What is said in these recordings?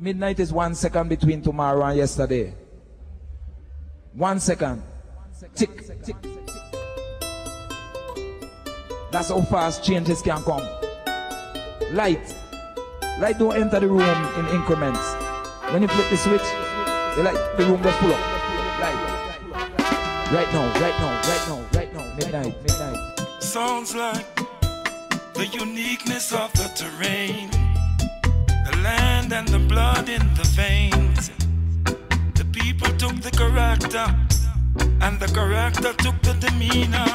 Midnite is one second between tomorrow and yesterday. One second. Tick, tick. That's how fast changes can come. Light. Light don't enter the room in increments. When you flip the switch, the light, the room just pull up. Light. Right now, right now, right now, right now. Midnight, midnight. Sounds like the uniqueness of the terrain, land and the blood in the veins. The people took the character, and the character took the demeanor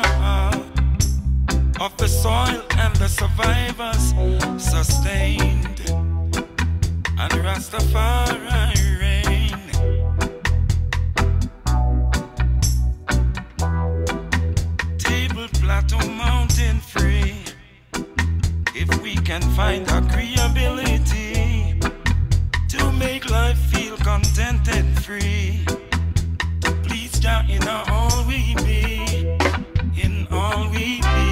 of the soil and the survivors sustained. And Rastafari reign. Table Plateau Mountain free. If we can find agreeability make life feel contented free. Please Jah in all we be, in all we be.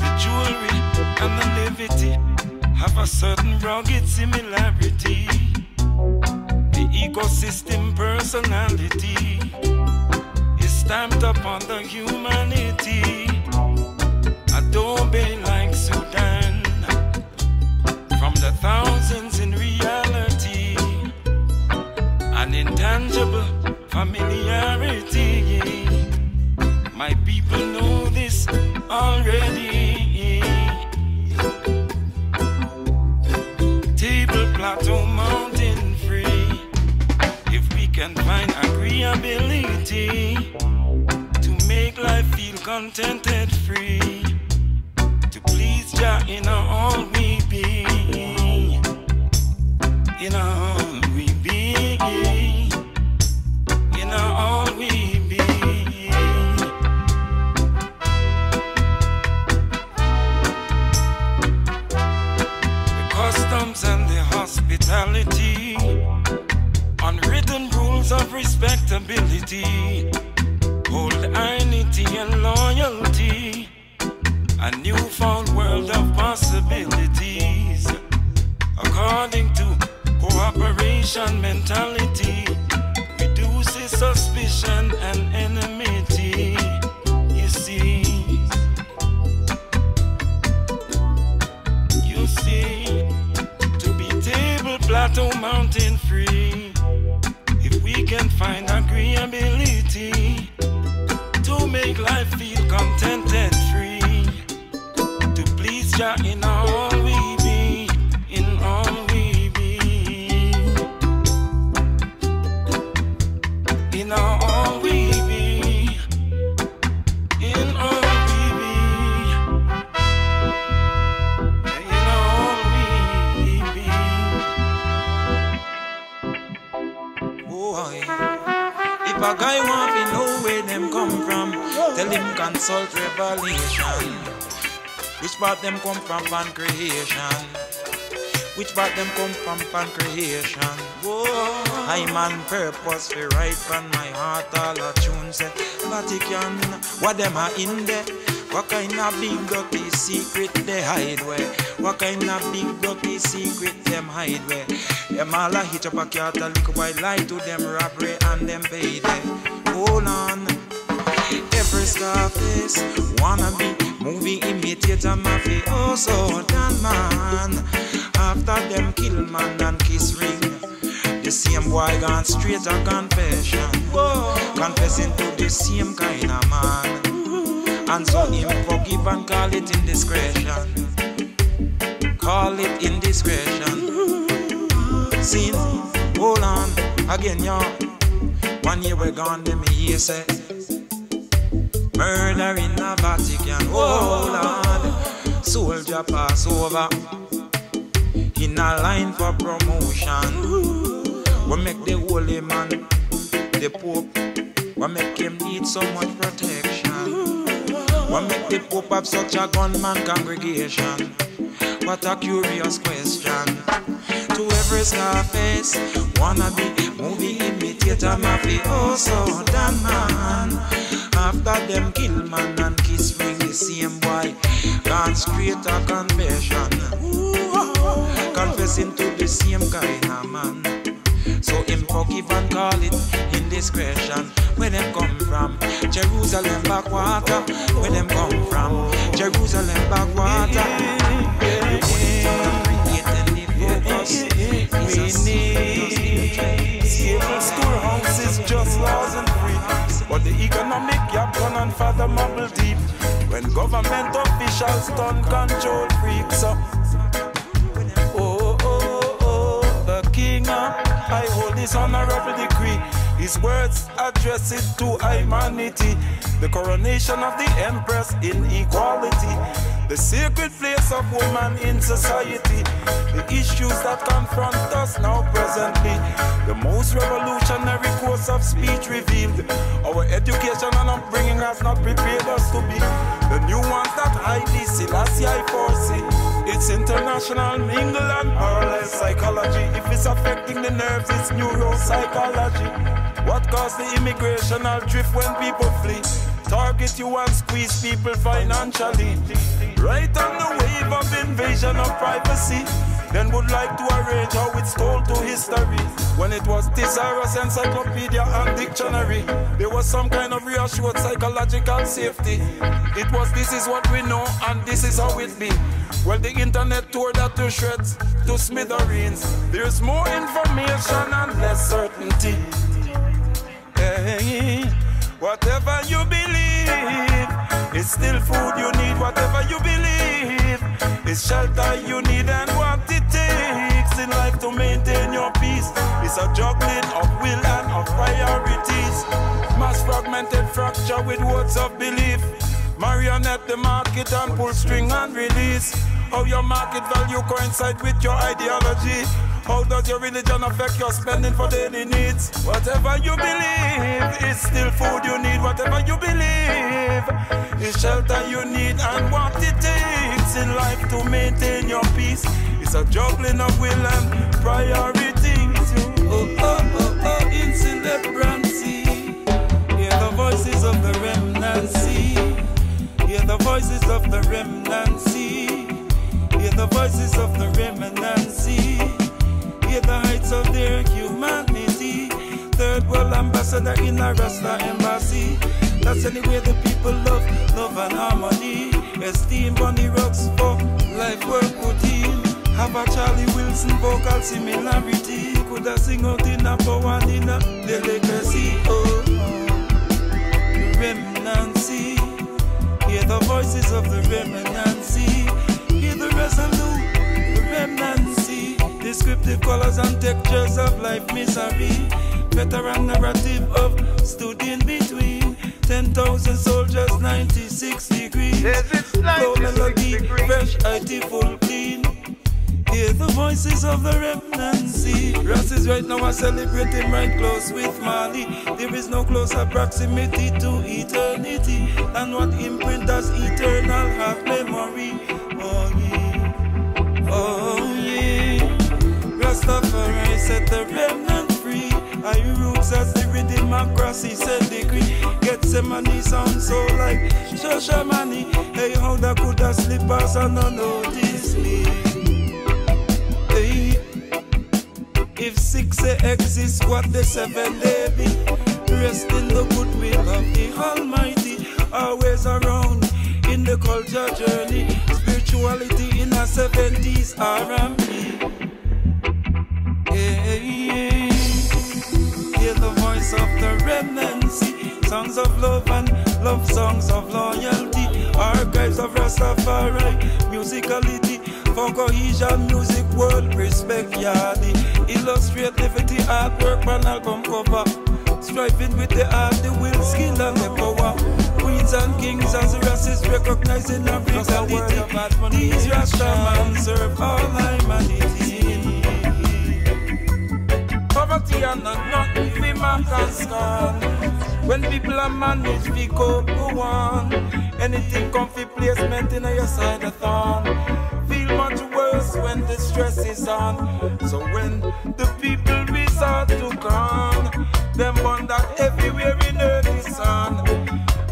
The jewelry and the levity have a certain rugged similarity. The ecosystem personality is stamped upon the humanity. Adobe like Sudan. From the thousands in reality, an intangible familiarity. My people know this already. Table Plateau Mountain free. If we can find agreeability to make life feel contented free, Jah in all we be, in all pan creation? Whoa, I'm on purpose to write from my heart all a tune say Vatican. What them are in there? What kind of big dirty secret they hide where? What kind of big dirty secret them hide where? Them all a hitch up a cat a little while lie to them robbery and them pay them. Hold on. Every Scarface wanna be movie imitator mafia oh so done man After them kill man and kiss ring. The same boy gone straight to confession. Confessing to the same kind of man. And so him forgive and call it indiscretion. Call it indiscretion. Sin, hold on, again y'all. One year we gone, them hear say. Murder in the Vatican, oh Lord. Soldier pass over in a line for promotion. We make the holy man, the Pope, we make him need so much protection. We make the Pope have such a gunman congregation. What a curious question. To every Scarface, wanna be movie imitator mafia, oh so damn man. After them kill man and kiss ring, the same boy. Gone straight to confession. Confessing to the same kind of man. So him forgive and call it indiscretion. Where them come from? Jerusalem backwater. Where them come from? Jerusalem backwater. Creating the focus. We need schoolhouses, just laws and free. But the economic gap gone unfathomable deep. When government officials turn control freaks. King, uh, I hold this honorable decree. His words address it to humanity. The coronation of the empress in equality. The sacred place of woman in society. The issues that confront us now presently. The most revolutionary course of speech revealed. Our education and upbringing has not prepared us to be the new ones that Haile Selassie I foresee. It's international mingle and parallel psychology. If it's affecting the nerves, it's neuropsychology. What caused the immigrational drift when people flee? Target you and squeeze people financially. Right on the wave of invasion of privacy. Then would like to arrange how it's told to history. When it was Thesaurus Encyclopedia and Dictionary, there was some kind of reassured psychological safety. It was this is what we know and this is how it be. Well, the internet tore that to shreds, to smithereens. There's more information and less certainty. Hey, whatever you believe, it's still food you need. Whatever you believe, it's shelter you need and what takes in life to maintain your peace. It's a juggling of will and of priorities. Mass fragmented fracture with words of belief. Marionette the market and pull string and release. How your market value coincide with your ideology. How does your religion affect your spending for daily needs? Whatever you believe, is still food you need. Whatever you believe, it's shelter you need. And what it takes in life to maintain your peace. It's a juggling of will and priorities. Oh, oh, oh, oh, in celebrancy. Hear the voices of the remnancy. Hear the voices of the remnancy. Hear the voices of the remnancy the heights of their humanity. Third world ambassador in a Rasta embassy. That's anywhere the people love, love and harmony. Esteem Bunny Rugs for life work routine. Have a Charlie Wilson vocal similarity. Could I sing out in a power in a delicacy? Oh, remnancy. Hear the voices of the remnancy. Hear the resolute, the remnancy. Descriptive colors and textures of life misery. Veteran narrative of stood in between. 10,000 soldiers, 96 degrees. Flow melody, fresh, IT full clean. Voices of the remnancy. Rasses right now are celebrating right close with Mali. There is no closer proximity to eternity. And what imprint does eternal have memory? Oh yeah. Oh yeah. Rastafari set the remnant free. I roots as the rhythm across he said degree. Get some money sound so like Shasha money. Hey, how that could have slip us and not notice me? Six exists, what the seven day be? Rest in the goodwill of the Almighty, always around in the culture journey. Spirituality in our 70s R&B. Hear the voice of the remnancy, songs of love and love songs of loyalty, archives of Rastafari, musicality for cohesion, music world respect yardy, illustrate liberty artwork on album cover, striving with the art, the will, skill and the power. Queens and kings as the races recognizing our brutality. These Rastaman serve all humanity poverty and not nothing fi mark and scorn. When people are managed fi cope go on, anything come fi placement in your side of thorn. When the stress is on. So when the people resort to come, them that everywhere in earth is on.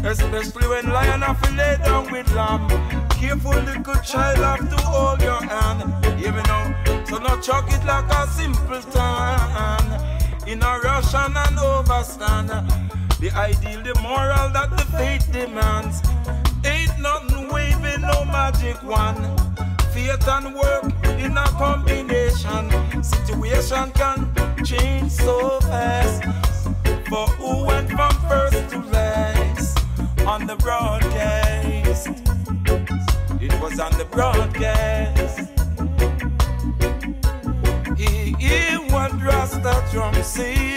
Especially when lion have to lay down with lamb. Careful, little child, have to hold your hand. Hear me now. So not chuck it like a simple simpleton. In a rush and an overstand. The ideal, the moral that the faith demands. Ain't nothing waving, no magic one. Faith and work in a combination. Situation can change so fast. For who went from first to last on the broadcast? It was on the broadcast. He, he what Rasta drum sing.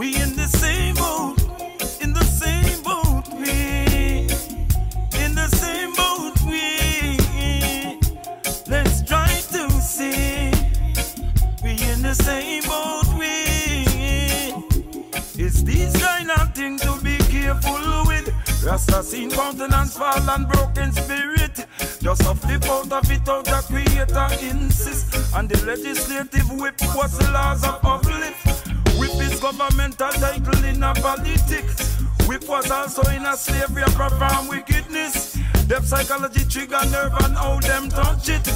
We in the same boat in the same boat we in the same boat we let's try to see. We in the same boat we it's these kind of things to be careful with? Rasta countenance fall and broken spirit. Just a flip of the creator insist And the legislative whip was the laws of governmental title in a politics. Whip was also in a slavery of profound wickedness. Them psychology trigger nerve and how them touch it.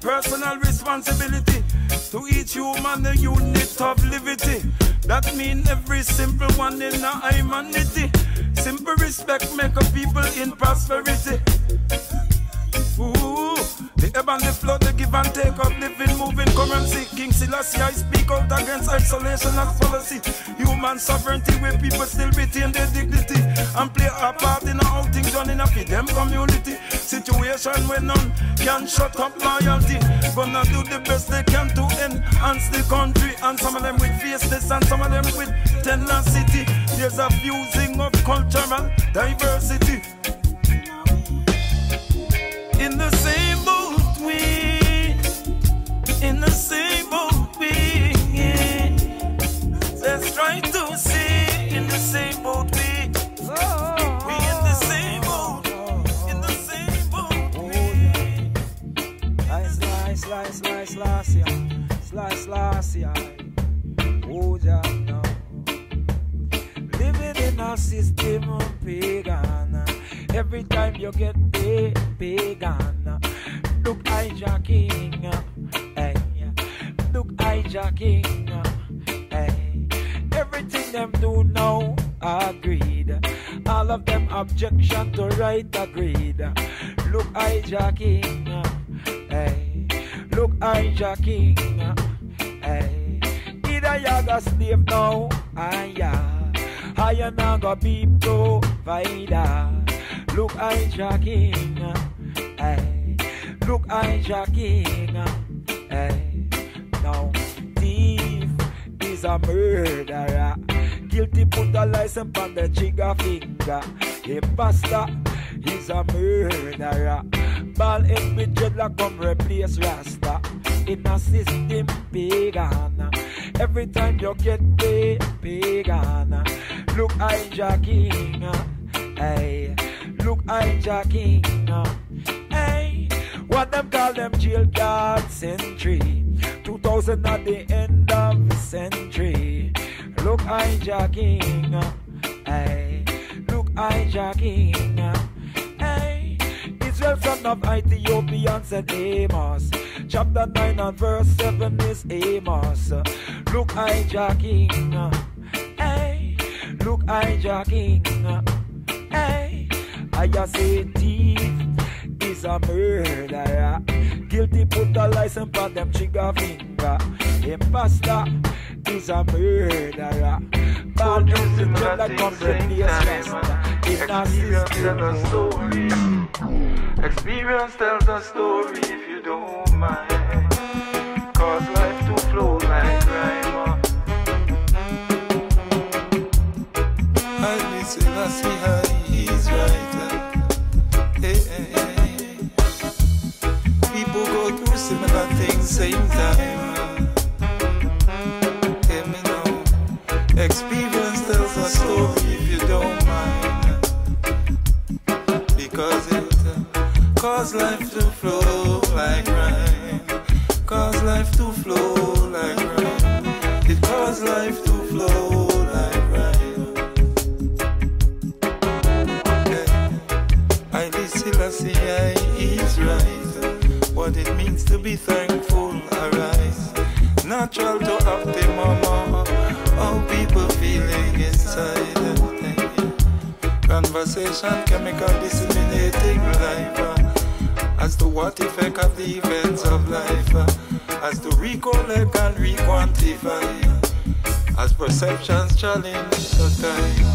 Personal responsibility to each human a unit of liberty. That mean every simple one in a humanity. Simple respect make a people in prosperity. Ooh, the ebb and the flow, the give and take of living, moving currency. King Selassie, I speak out against isolation as policy. Human sovereignty, where people still retain their dignity and play a part in a outing done in a them community. Situation where none can shut up loyalty. Gonna do the best they can to enhance the country. And some of them with faceless and some of them with tenacity. There's a fusing of cultural diversity. In the same in the same boat we. Let's try to see in the same boat we. We in the same boat, in the same boat. Slice, slice, slice, slice, yeah. Slice, slice, yeah. Oh, yeah. Living in a system of pagan. Every time you get pagan. Look, I jacking. Hey, uh, look, I jacking. Hey, everything them do now agreed. All of them objection to right agreed. Look, I jacking. Uh, hey, look, I jacking. Uh, hey, either you got slave now, and yeah. I am not gonna be provider. Look, I jacking. Hey, look, I jacking. Hey, is a murderer. Guilty put a license on the trigger finger. Imposter is a murderer. Ball head with dreadlock come replace Rasta. In a system pagan. Every time you get paid, pagan. Look, I jacking. Hey, look, I jacking. Hey, what them call them jail guard century. 2000 at the end of the century. Look, I jacking. Hey, look, I jacking. Hey, Israel son of Ethiopian said Amos. Chapter 9 and verse 7 is Amos. Look, I jacking. Hey, look, I jacking. Hey, I just say thief is a murderer. Guilty put a license on them trigger finger. Imposter is a murderer. Bad news jail that come replace Rasta. In a system. Experience tells a story if you don't mind. Same time. Me. Experience tells a story if you don't mind. Because it cause life to flow like rhyme. Cause life to flow like rhyme. It cause life to flow like. Yeah. I listen, I see I is right. What it means to be arise. Natural to mama. How people feeling inside. Conversation, chemical disseminating life. As to what effect of the events of life. As to recollect and re-quantify. As perceptions challenge the time.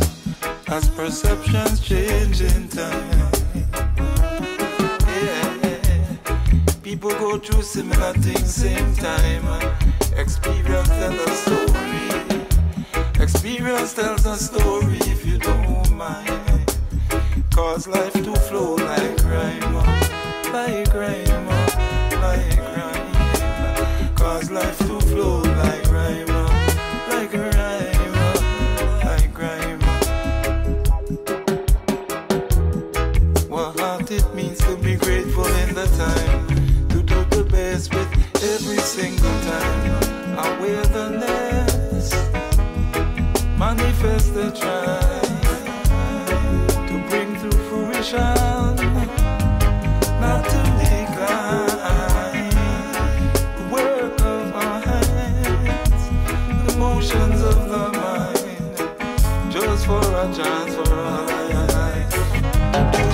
As perceptions change in time. People go through similar things same time. Experience tells a story. Experience tells a story if you don't mind. Cause life to flow like rhyme. Like rhyme. Like rhyme. Cause life to flow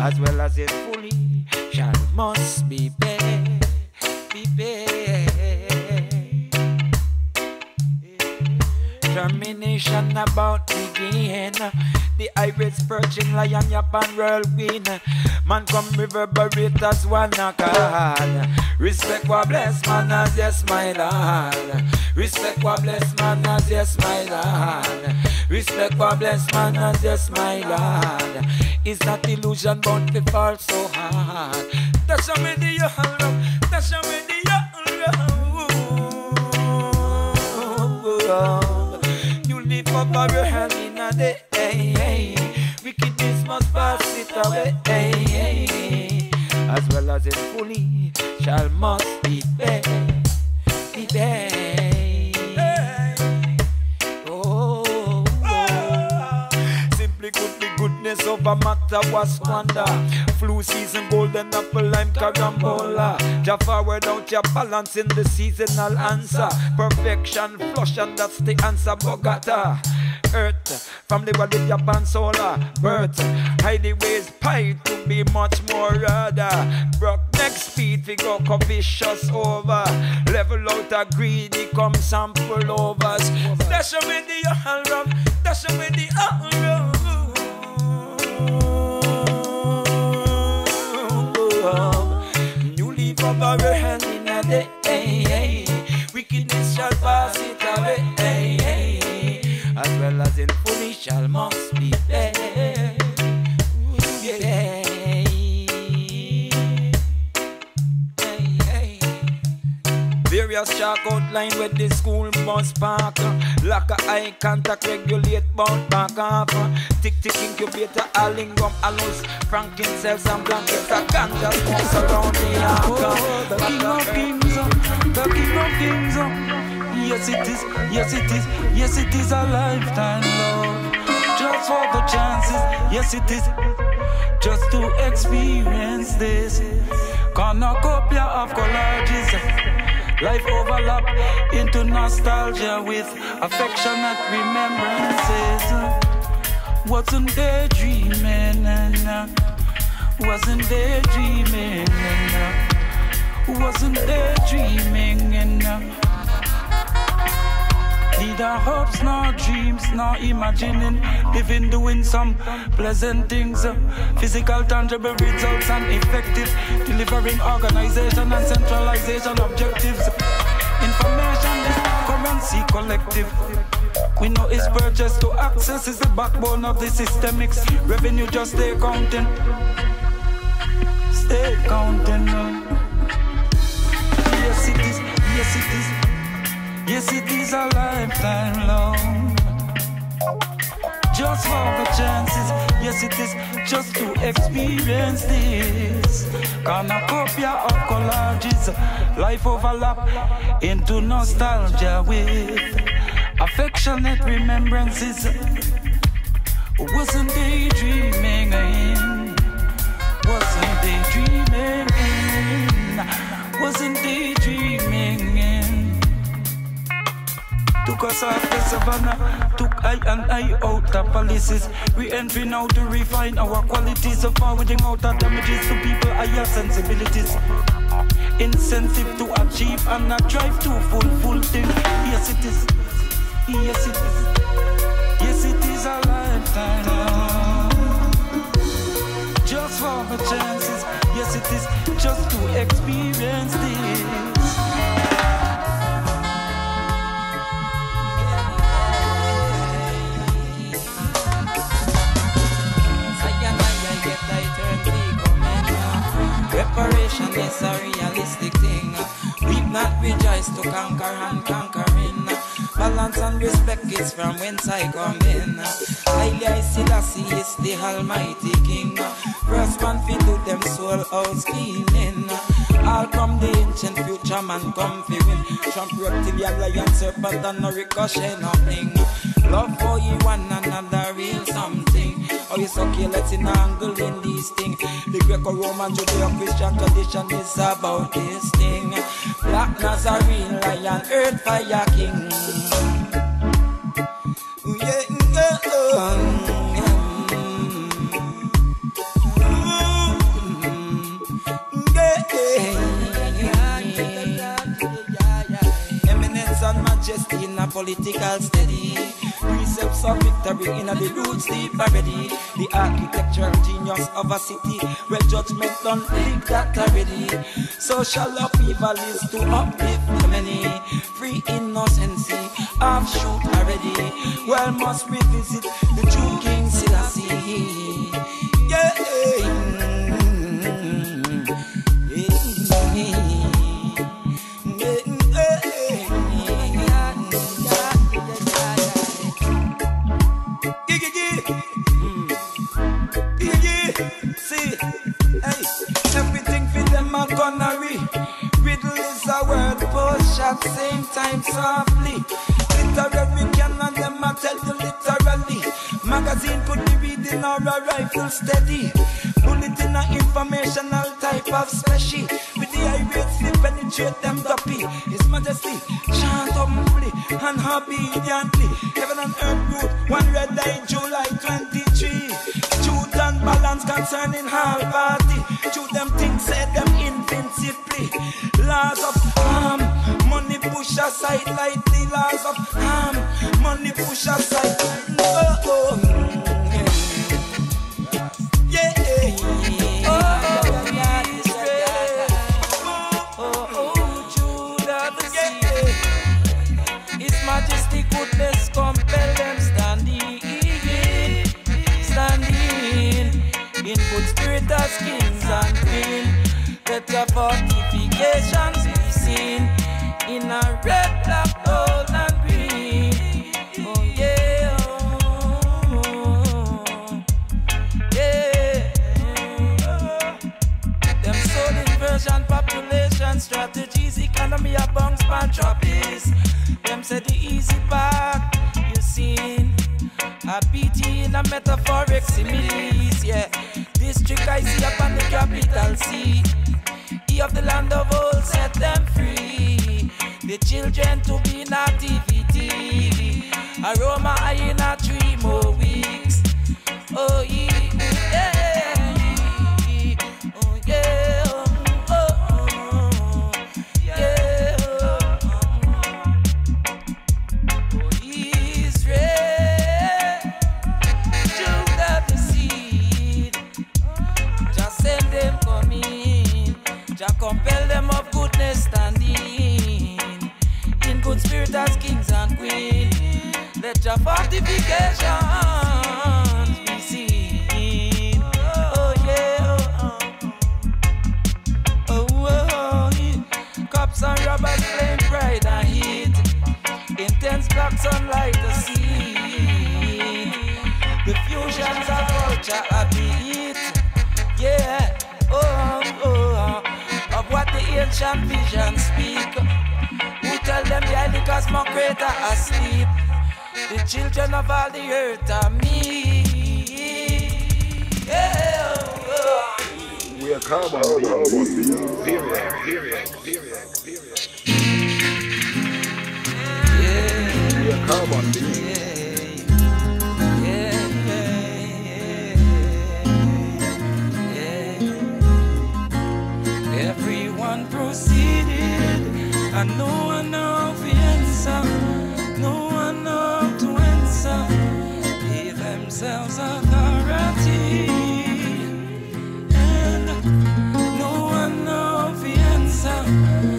As well as it fully shall must be paid. Be paid. Termination about begin. The iris perching lion yap and whirlwind. Man come reverberate as one accord. Respect what bless man as yes my lord. Respect what bless man as yes my lord. Respect what bless man as yes my lord. It's not illusion but we fall so hard. That's you love. That's many you love. You live up hand in a day. Wickedness must pass it away. As well as it fully shall must be paid. Be paid. Oh, oh. simply could be goodness over matter was squander. Flu season, golden apple, lime, carambola. Just forward out your balance in the seasonal answer. Perfection, flush, and that's the answer, Bogota. Earth, from the world with your pan solar birth. Highly ways pie to be much more rather. Broke next speed, we go vicious over. Level out a greedy, come sample overs. Dash away the all rum, dash away the all rum. New leaf of a hand in a day. Wickedness shall pass it away as well as in foolish shall must be paid. Various chalk outline with the school bus park. Lack of eye contact, regulate bound back off. Tick incubator, alingum, alus, frankincense and blankets. A ganja smoke around the ark. The king of kings, uh, the king of kings. Uh. Yes, it is, yes, it is, yes, it is a lifetime love. Just for the chances, yes, it is. Just to experience this. Cornucopia of collages. Life overlap into nostalgia with affectionate remembrances. Wasn't there dreaming and wasn't there dreaming and wasn't there dreaming and Neither hopes nor dreams nor imagining. Living doing some pleasant things. Uh, physical, tangible results and effective. Delivering organization and centralization objectives. Information is currency collective. We know it's purchase to access is the backbone of the systemics. Revenue just stay counting. Stay counting. Yes, it is. Yes, it is. Yes, it is a lifetime long. Just for the chances, yes, it is just to experience this. Cornucopia of collages, life overlap into nostalgia with affectionate remembrances. Wasn't daydreaming in, wasn't daydreaming in, wasn't daydreaming in. Took us off the savannah, took I and I out of palaces. We entry now to refine our qualities of forwarding out our damages to people higher sensibilities. Incentive to achieve and not drive to fulfill thing. Yes, it is. Yes, it is. Yes, it is a lifetime. Just for the chances. Yes, it is. Just to experience this. Preparation is a realistic thing. We've not rejoiced to conquer and conquering. Balance and respect is from whence I come in. Highly I see that see is the Almighty King. First man fi to them soul house cleaning. All from the ancient future man come fi win. Trump reptilian lion serpent and no ricochet nothing. Love for you one another real something. Oh, it's okay, let's in angle in these things. The Greco-Roman Judeo-Christian tradition is about this thing. Black Nazarene, lion, earth, fire king. Political steady. Precepts of victory in the roots deep already. The architectural genius of a city. where judgment don't leak that already. Social upheaval is to uplift the many. Free innocency, offshoot already. Well, must revisit the true King Selassie. Same time softly. Literary canon, them I tell you literally. Magazine could be reading or a rifle steady. Bullet in a informational type of special. With the irate slip penetrate them duppy. His Majesty chant humbly and obediently. Heaven and earth root, one red eye, July 23. Truth and balance concerning all party. Truth them things said them aside lightly. Laws of harm, money push aside. Oh, oh. Capital C. E of the land of old set them free. The children to vision speak. Who tell them the highly cosmic creator asleep? The children of all the earth are me. Yeah, We are carbon beings. Period, period, period, period. Yeah. We are carbon beings. And no one know the answer, no one know to answer. They themselves authority, and no one know the answer,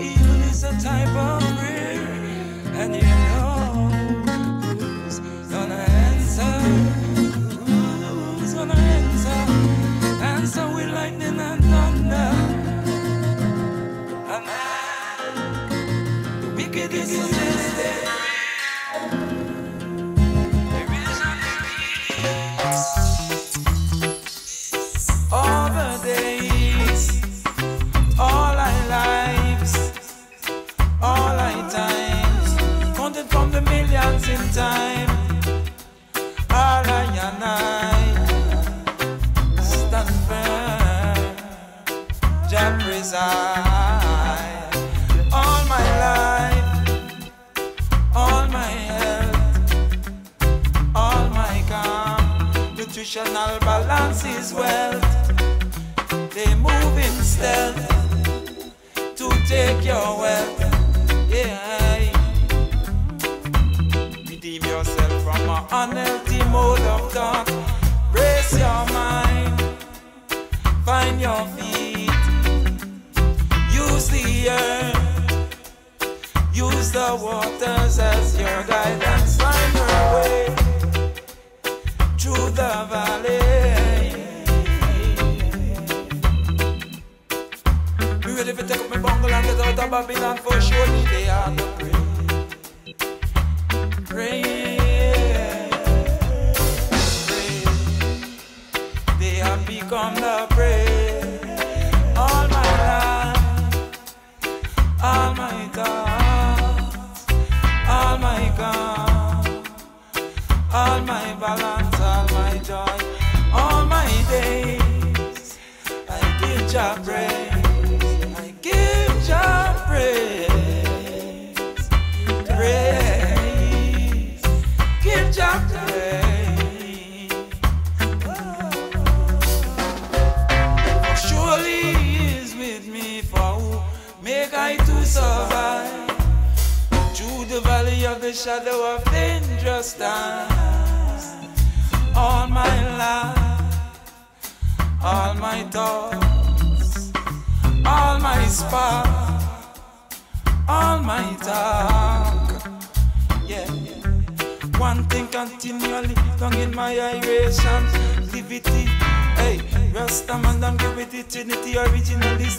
evil is a type of prayer. And you know who's gonna answer? Who's gonna answer? Answer with lightning and thunder. And the wicked is suggested.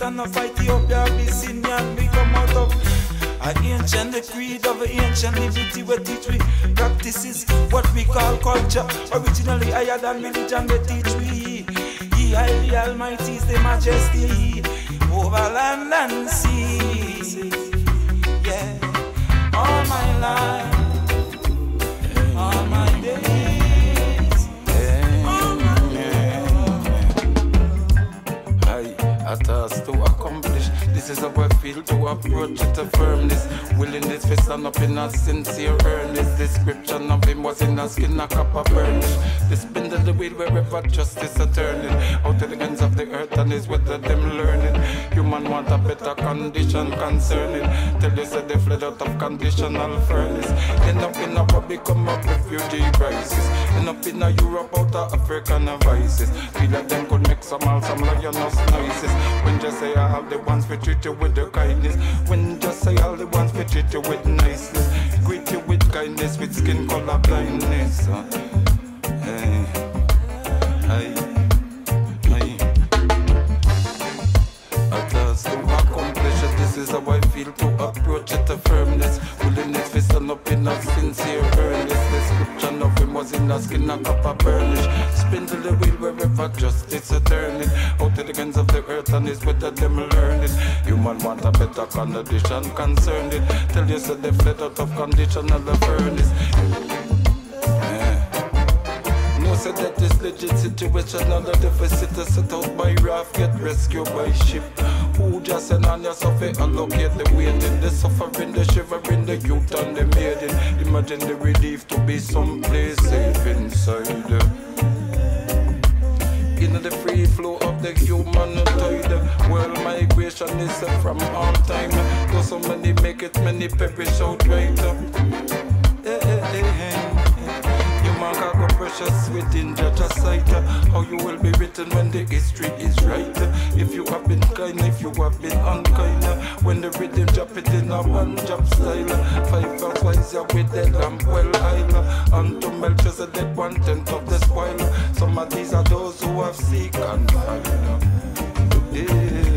Son of Ethiopia, Abyssinian, we come out of an ancient the creed of ancient liberty we teach we practices what we call culture. Originally higher than religion they teach we. He highly almighty is the majesty over land and sea. Yeah, all my life, I, a task to accomplish. This is how I feel to approach it to firmness. Willingness to stand up in a sincere earnest. Description of him was in a skin, a copper burnish. The spindle the wheel wherever justice are turning. Out of the ends of the earth and is whether them learning. Human want a better condition concerning. Tell you said they fled out of conditional furnace. End up in a what become a refugee crisis. End up in a Europe out of African vices. Feel like them could make some all some lioness noises. When just say I have the ones we treat you with the kindness. When just say all the ones we treat you with niceness. Greet you with kindness, with skin color blindness. Uh, hey, is how I feel to approach it to firmness. Willingness to stand up in a sincere earnest. Description of him was in a skin a copper burnish. Spindle the wheel wherever justice is turning. Out of the ends of the earth and is whether them learning. Human want a better condition concerned it. Tell you said they fled out of conditional furnace. Yeah. No said that this legit situation under deficit is set out by raft, get rescued by ship. Who just send on your suffer, allocate the waiting, the suffering, the shivering, the youth and the maiden. Imagine the relief to be someplace safe inside. In the free flow of the human tide, world migration is from all time. Though so many make it, many perish outright. Eh, eh, eh, eh. Precious within Judge's sight. How you will be written when the history is right. If you have been kind, if you have been unkind. When the rhythm drop it in a one job style. Five hours wiser with the lamp well isle. Unto Melchizedek, one tenth of the spoil. Some of these are those who have seek and find. Yeah,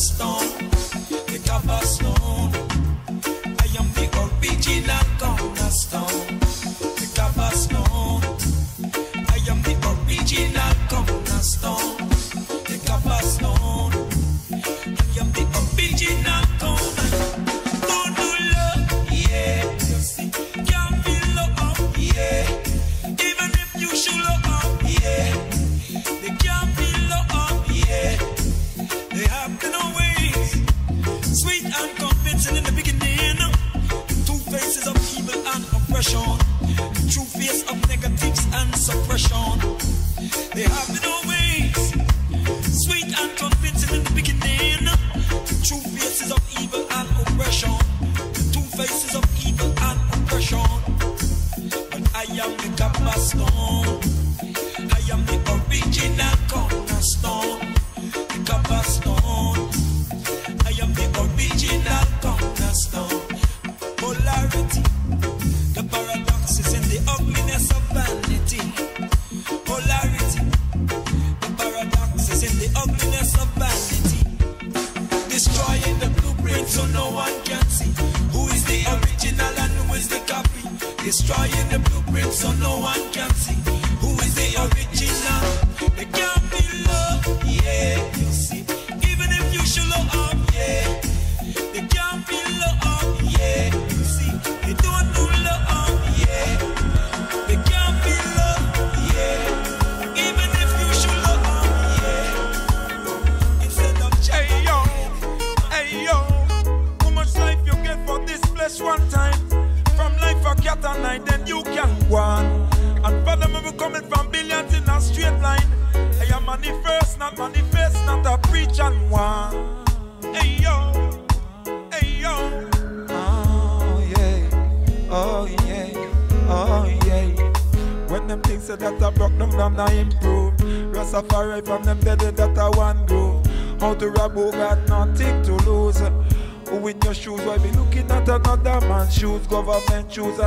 cornerstone. The cornerstone. I am the original cornerstone. choose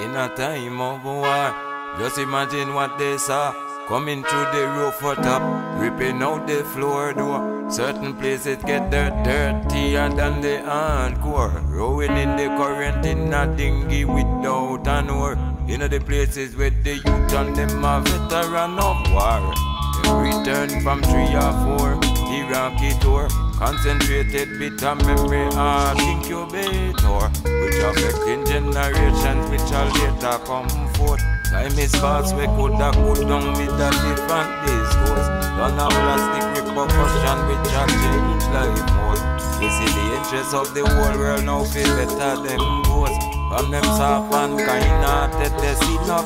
In a time of war, just imagine what they saw. Coming through the roof or top, ripping out the floor door. Certain places get dirt dirtier than the hardcore. Rowing in the current in a dinghy without an oar. In the places where the youth and them a veteran of war. They return from three or four, Iraqi tour. Concentrated bit of memory are incubator Which affecting generations which shall later come forth. Time is fast, we could have put down with a different discourse. Don't have plastic repercussion which are change life more. We see the interests of the whole world now feel better than most. From them soft and kind hearted, they see no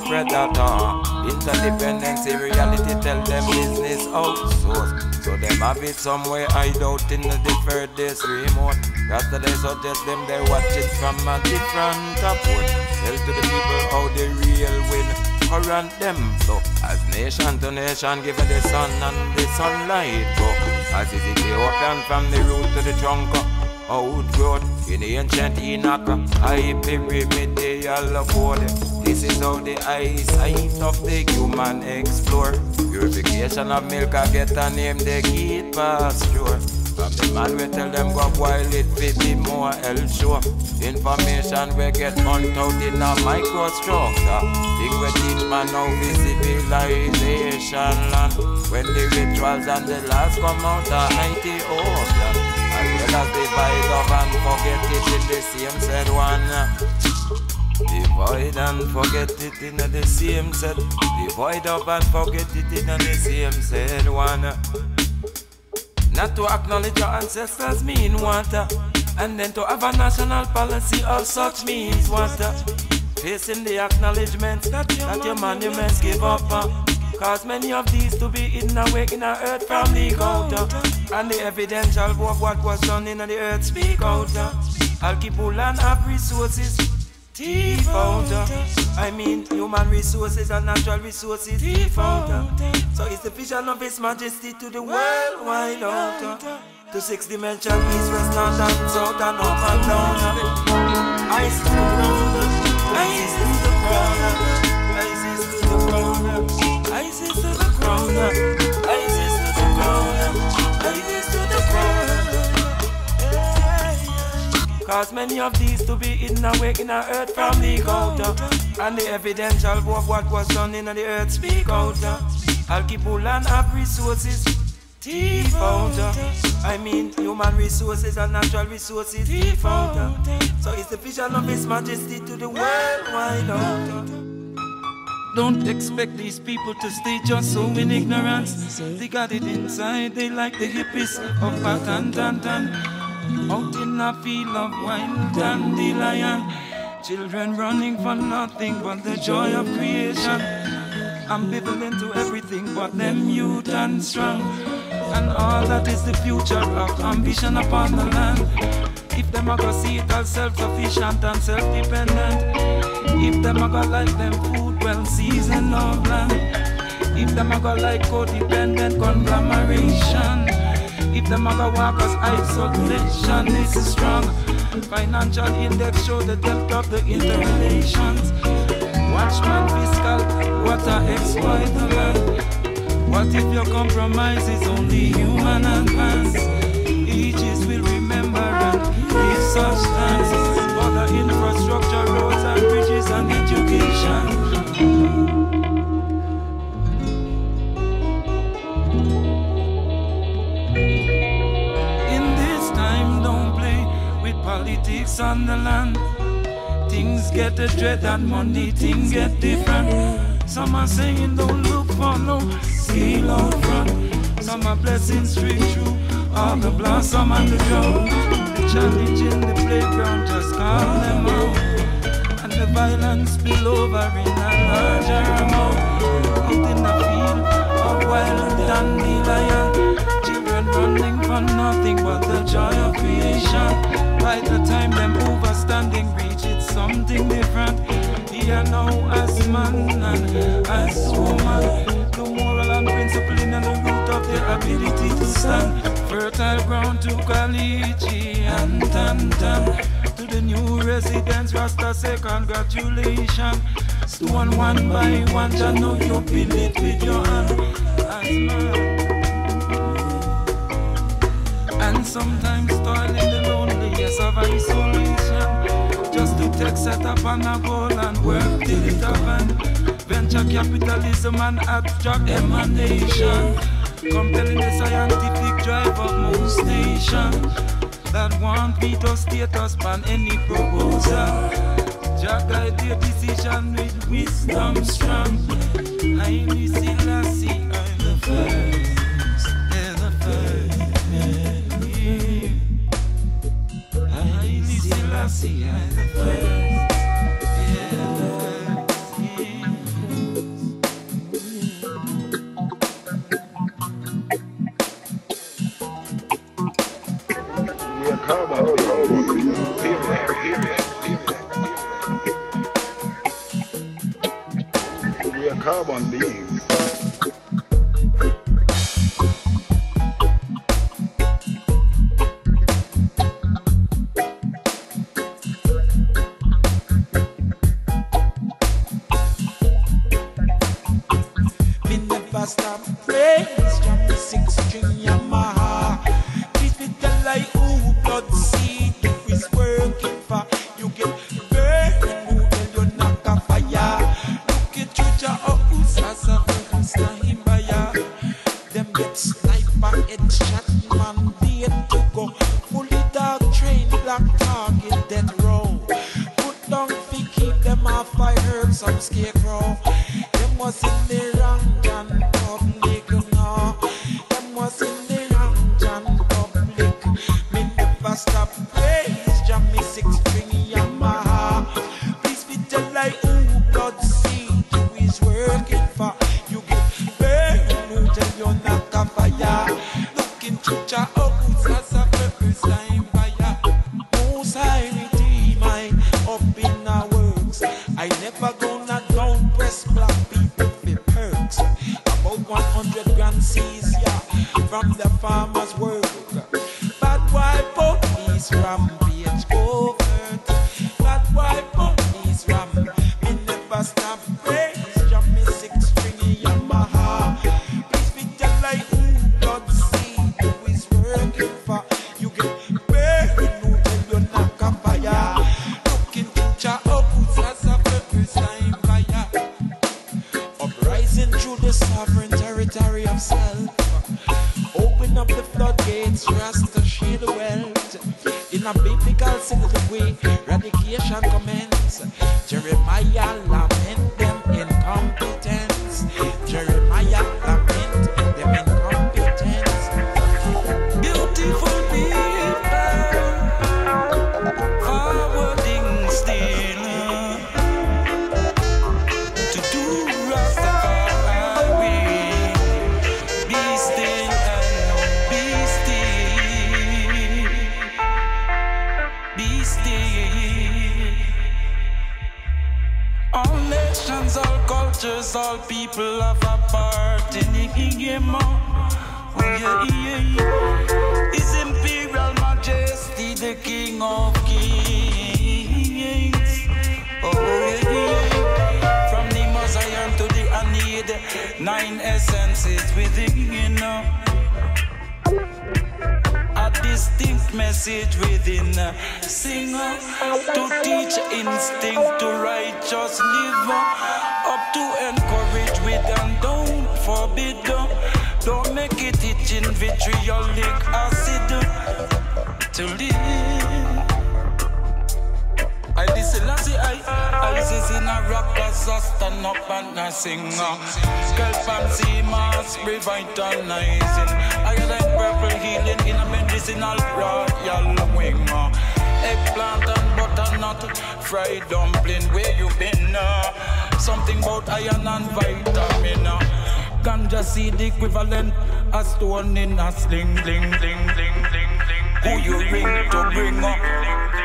all. Interdependency reality tell them business outsource. So them have it somewhere I out in the deferred days remote. After they suggest them, they watch it from a different approach. Tell to the people how the real win current them flow As nation to nation give the sun and the sunlight go As is open from the root to the trunk uh, outgrowth in the ancient Enoch, I pyramid, they all body. This is how the eyesight of the human explore. Purification of milk, I get a name, they keep pasture. From the man we tell them go while it will be more elsure. Information we get hunt out in a microstructure. Thing we teach man now civilization land. When the rituals and the laws come out of Ethiopia. As well as divide up and forget it in the same said one. Divide and forget it in the same set. Divide up and forget it in the same said one. Not to acknowledge your ancestors mean water. And then to have a national policy of such means water. Facing the acknowledgements that your monuments give up. Uh, Cause many of these to be hidden away in a earth from the out. And the evidential of what was done in the earth speak out. I'll keep and have resources Thief out. Uh. I mean, human resources and natural resources. Thief out. Uh. So it's the vision of His Majesty to the world wide out. Uh. To six dimension, east, west, north, and south, and up and down. Ice to the ground. Ice to the ground. Ice to the ground. Ice to the ground. Cause many of these to be hidden away in the earth from the out. Uh. And the evidential of what was done in the earth speak out. Uh. I'll keep all and have resources. Thief out. Uh. I mean, human resources and natural resources. Out. So it's the vision of His Majesty to the world wide out. Don't expect these people to stay just so in ignorance. They got it inside, they like the hippies of Patantantan. Out in a field of wild dandelion. Children running for nothing but the joy of creation. Ambivalent to everything but them youth and strong. And all that is the future of ambition upon the land. If them a go see it as self-sufficient and self-dependent. If them a go like them food well seasoned or bland. If them a go like codependent conglomeration. If go walk as isolation, is strong. Financial index show the depth of the interrelations. Watchman fiscal, what a exploit the land. What if your compromise is only human advance? Ages will remember and give such thanks for the infrastructure, roads and bridges and education. Politics on the land. Things get a dread and money, things get different. Some are saying don't look for no skill out front. Some are blessings straight through all the blossom and the drought. The challenge in the playground just call them out. And the violence spill over in a larger amount. Out in the field of wild dandelion. Children running for nothing but the joy of creation. By the time them overstanding reach, it's something different. Here now as man and as woman. The moral and principle in the root of their ability to stand. Fertile ground to Kalichi and Tantan. To the new residents, Rasta say congratulations. Stone one by one, I know you build it with your hand. As man. And sometimes toil the of isolation. Just to take set up on a goal and work till it happen. Venture capitalism and abstract emanation. Compelling the scientific drive of most nations that want veto status on any proposal. Jack guide decision with wisdom strong. I Selassie, I'm the first, Me never stop praise from the cultures, all people have a part in the game. Oh, yeah, yeah, yeah. His Imperial Majesty, the King of Kings. Oh, yeah, yeah. From the Messiah to the Ennead, nine essences within, you know. A distinct message within a singer oh, to teach instinct to righteous live up to encourage with and don't forbid don't make it itching vitriolic acid to live I listen, I see, I, I is in a rock as I stand up and I sing. Scalp and sea mask revitalizing. I got like purple healing in a medicinal royal wing. Eggplant and butternut, fried dumpling, where you been? Uh? Something about iron and vitamin. Ganja seed equivalent, a stone in a sling, bling, bling, bling, bling, bling. Who you ring to bring up?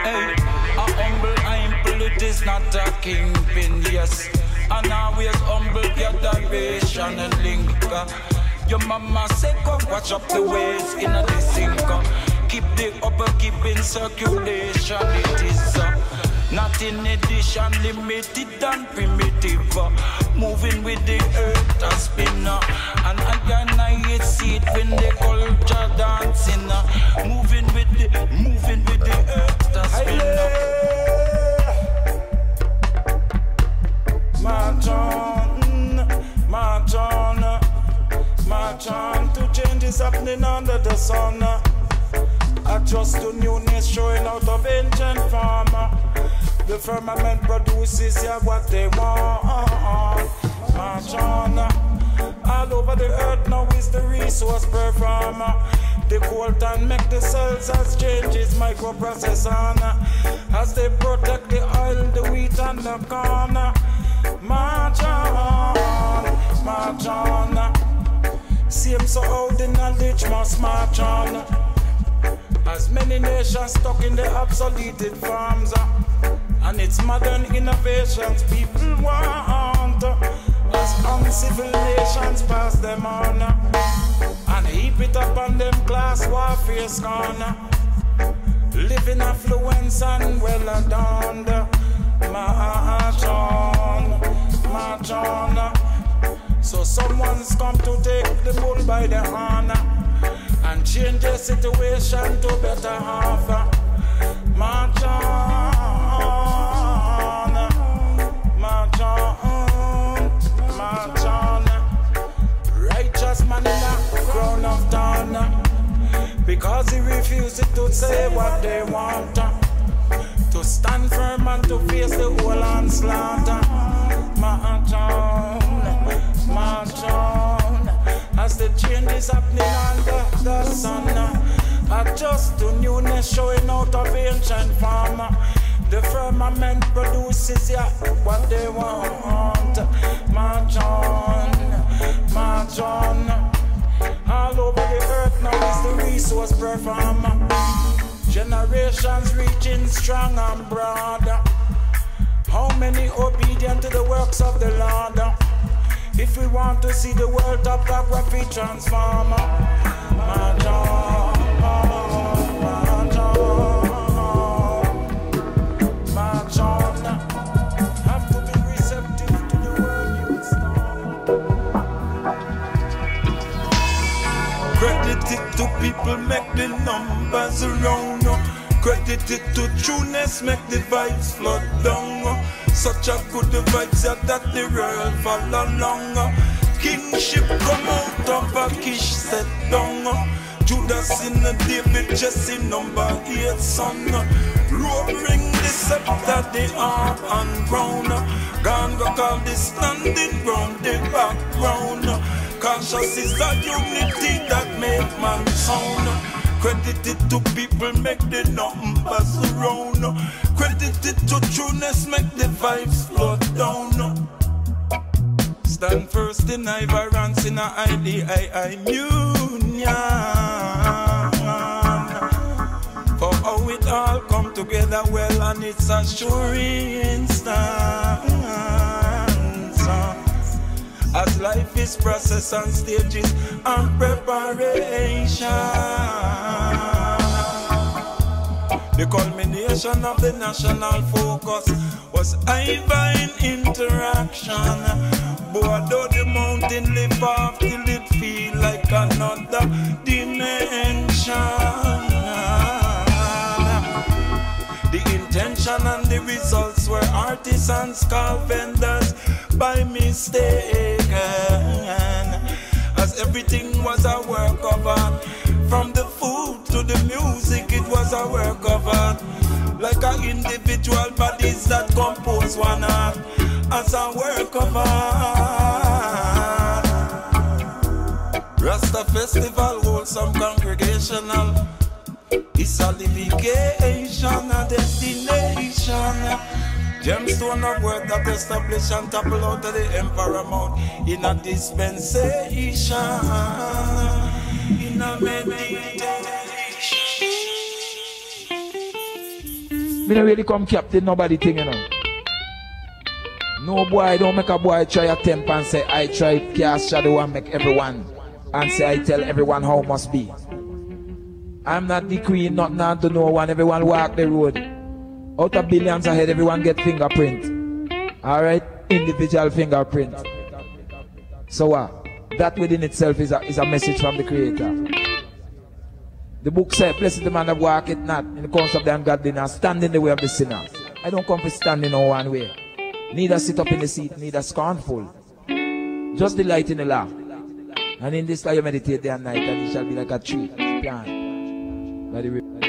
Hey, a humble ample, it is not a kingpin, yes. And always humble adoration and link. Your mama say, come watch up the waves in a sink. Keep the upper, keep in circulation, it is. Uh, not in addition, limited and primitive. uh, moving with the earth a spinner. And again, I hit see it when the culture dancing. uh, moving with the, moving with the earth a spinner. March on, march on, march on to changes happening under the sun. Adjust to newness showing out of ancient form. The firmament produces yeah, what they want. March on. Uh, all over the earth now is the resource perform. The coltan make the cells as changes microprocessor. Uh, as they protect the oil, the wheat and the corn. March on, march on. Uh, same so how the knowledge must march on. As many nations stuck in the obsoleted farms. And it's modern innovations people want. As uncivil nations pass them on. And heap it up on them class warfare scorn. Living affluence and well adorned. March on, march on. So someone's come to take the bull by the horn and change the situation to better half. March on, because he refuses to say what they want. Uh, to stand firm and to face the whole onslaught. march on, march on. As the change is happening under the sun, uh, adjust to newness showing out of ancient farmer. Uh, the firmament produces yeah what they want. March on, march on. All over the earth now is the resource performer. Generations reaching strong and broad. How many obedient to the works of the Lord? If we want to see the world top we transform. March on. It to trueness, make the vibes flood down. Uh. Such a good vibes yeah, that the world follow along. Uh. Kingship come out of a kish set down. Uh. Judas in the David, Jesse number eight son. Roaring the scepter, the arm and crown. Gone go call the standing ground, the background. Conscious is a unity that make man sound. Credit it to people, make the numbers round. Credit it to trueness, make the vibes float down. Stand first in Ivorance in a IDII union. For how it all come together well and it's a sure instant. As life is process and stages and preparation. The culmination of the national focus was divine interaction. Though the mountain lift off till it feel like another dimension. And the results were artisans, call vendors by mistake. As everything was a work of art. From the food to the music, it was a work of art. Like an individual bodies that compose one art. As a work of art. Rasta Festival holds some congregational. It's a litigation, a destination. Gemstone of word that establish and topple out of the emperor mount in a dispensation, in a meditation. Me don't really come captain nobody thing, you know. No boy, don't make a boy try a temp and say, I try cast shadow and make everyone, and say, I tell everyone how it must be. I'm not the queen, not none to no one, everyone walk the road. Out of billions ahead, everyone get fingerprint. Alright? Individual fingerprint. So what? Uh, that within itself is a, is a message from the Creator. The book said, Blessed the man that walketh not in the course of the ungodliness, stand in the way of the sinner. I don't come for standing on one way. Neither sit up in the seat, neither scornful. Just delight in the law. And in this life you meditate day and night, and it shall be like a tree Very, very.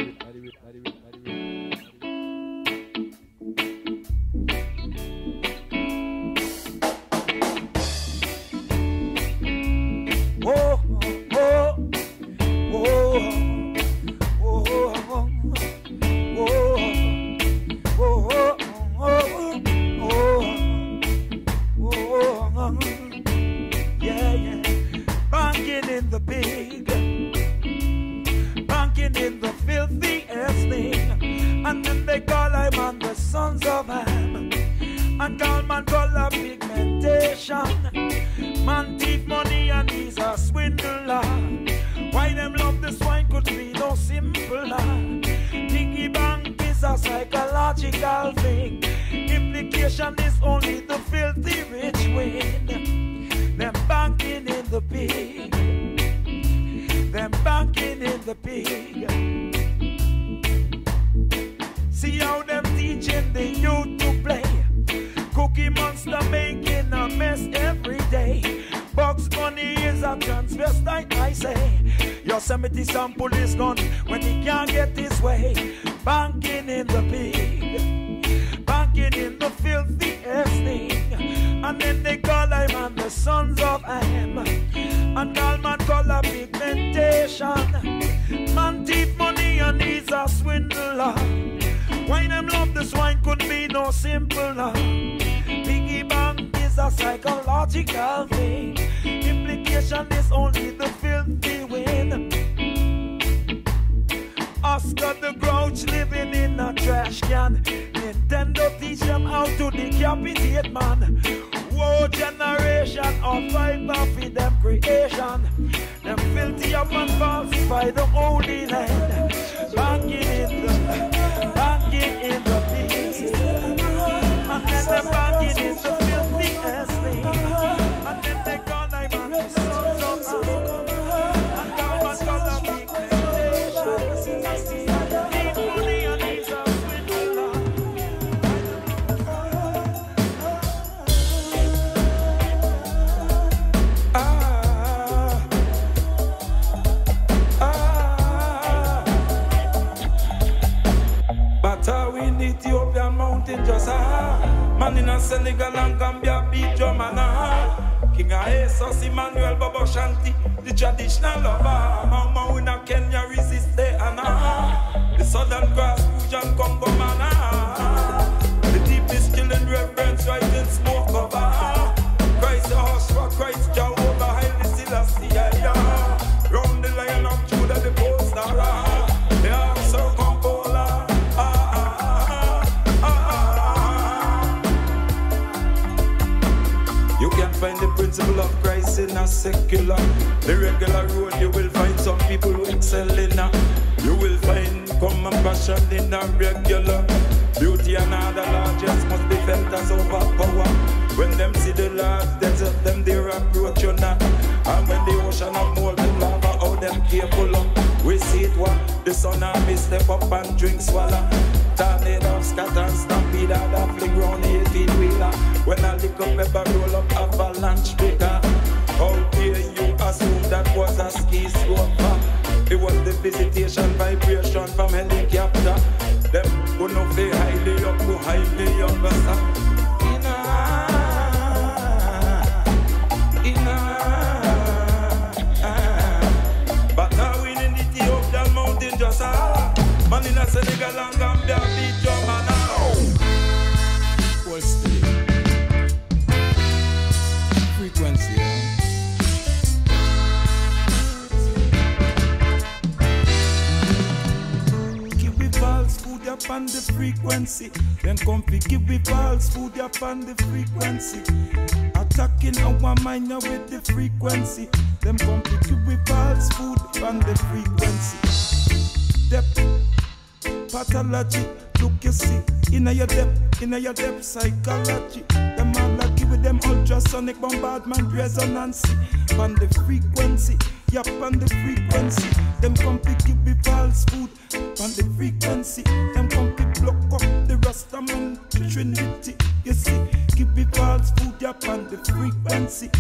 is a transvestite, I say. Yosemite Sam police gun when he can't get his way. Banking in the pig, banking in the filthy thing. And then they call him and the sons of Ham. And all man call a pigmentation. Man thief money and he's a swindler. Why them love this wine could be no simpler. Piggy bank is a psychological thing. Implication is only the filthy win. Oscar the Grouch living in a trash can. Nintendo teach them how to decapitate man. Whoa, generation of fiber feed them creation. Them filthy up and falsify the holy land. Banging in the, banging in the beast. And then them banging in the filthiest thing. And then they call ah Man in a Senegal and Gambia beat drum and King of Emmanuel Bobo Shanti The traditional lover. Mama in a Kenya resist the ah The southern grass Fujian Congo man a secular. The regular road, you will find some people who excel in a. You will find common passion in a regular. Beauty and other largest must be felt as overpower. When them see the large desert, them their approach you not. And when the ocean of molten lava, how them capable of. We see it what the sun and me step up and drink swallow. Tornado, scatter stampede, a fling round the 18 wheeler. When I lick up ever roll was visitation vibration from helicopter. Them who no feel frequency. Then come fi give me false food up on the frequency. Attacking our mind with the frequency. Them come fi give me false food on the frequency. Depth pathology. Look, you see, in your depth, in your depth psychology. Them all lucky with them ultrasonic bombardment resonance. On the frequency, yup, on the frequency. Them come pick give me false food. On the frequency, them come pick block up the Rastaman Trinity. You see, give me false food, yup, on the frequency.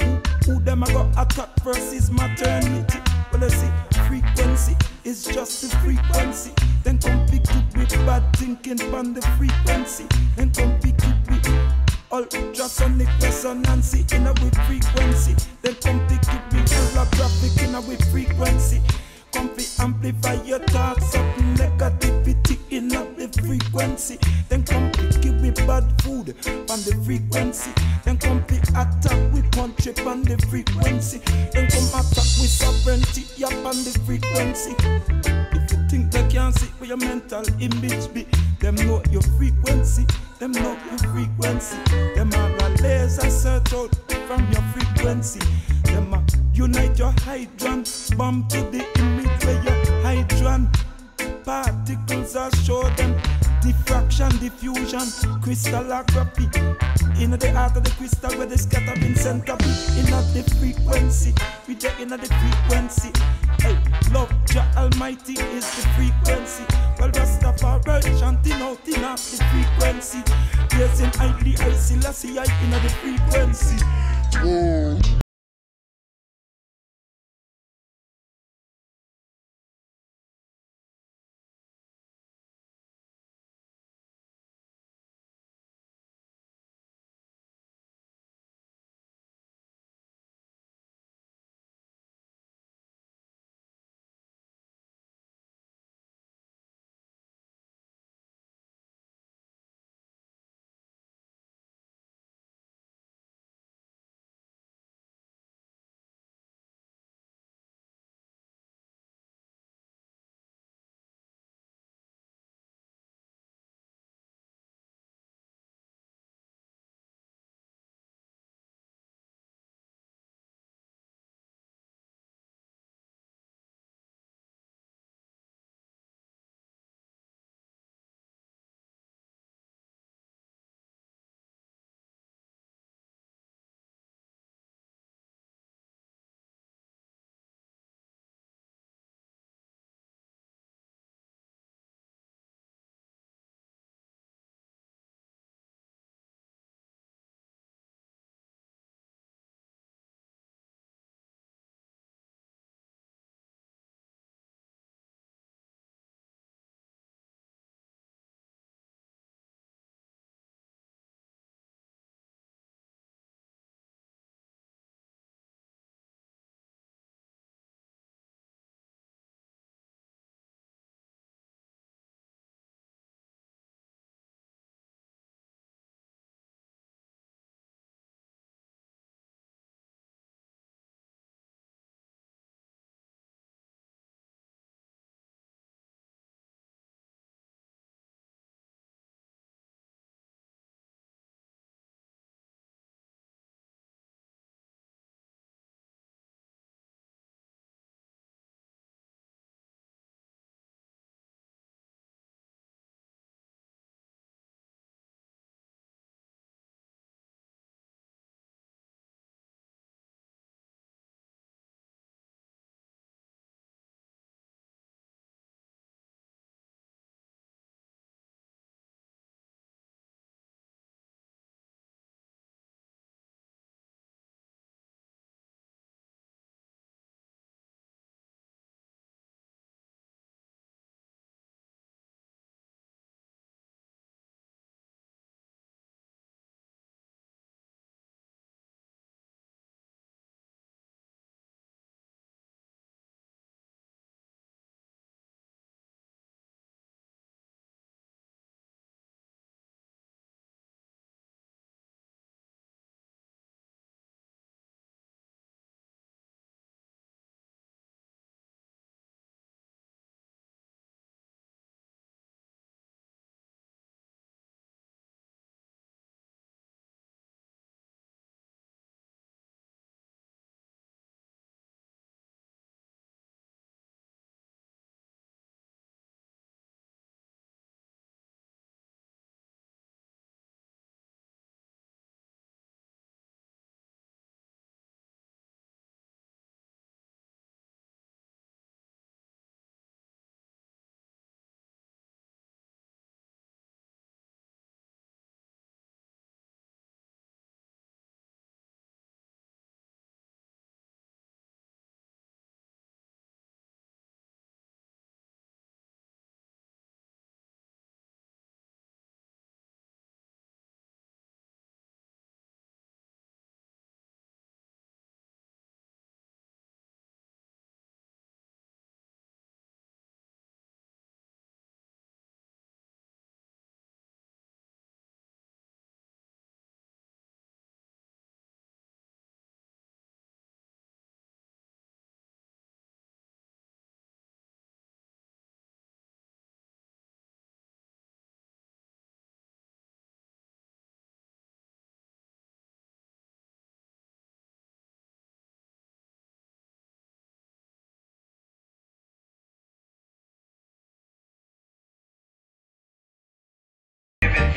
Who, who them a go attack versus maternity? Well, I see, frequency is just the frequency. Then it with bad thinking on the frequency. Then it with ultrasonic resonance in a with frequency. Then it with holographic in a with frequency. Come fi amplify your thoughts up negativity in a frequency. Then come pick it with bad food on the frequency. Then come fi attack with up on the frequency. Then come attack with sovereignty up on the frequency. If you think they can't see where your mental image be, them know your frequency, them know your frequency. Them are a laser search out from your frequency. Them a unite your hydron, bomb to the image where your hydron particles are show them diffraction, diffusion, crystallography. In the heart of the crystal where the scattering center be in the frequency. We there in the frequency. Hey, love Jah Almighty is the frequency. Well, Rastafari chanting out in the frequency. Yes, in highly I see I in the frequency.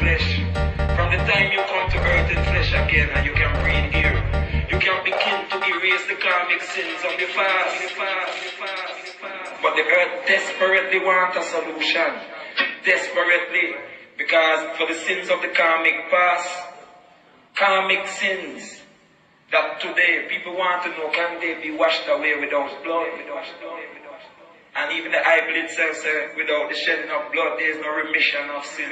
Flesh. From the time you come to earth in flesh again and you can breathe here, you can begin to erase the karmic sins of the past. But the earth desperately wants a solution. Desperately. Because for the sins of the karmic past, karmic sins, that today people want to know can they be washed away without blood? And even the Bible itself says, without the shedding of blood, there is no remission of sin.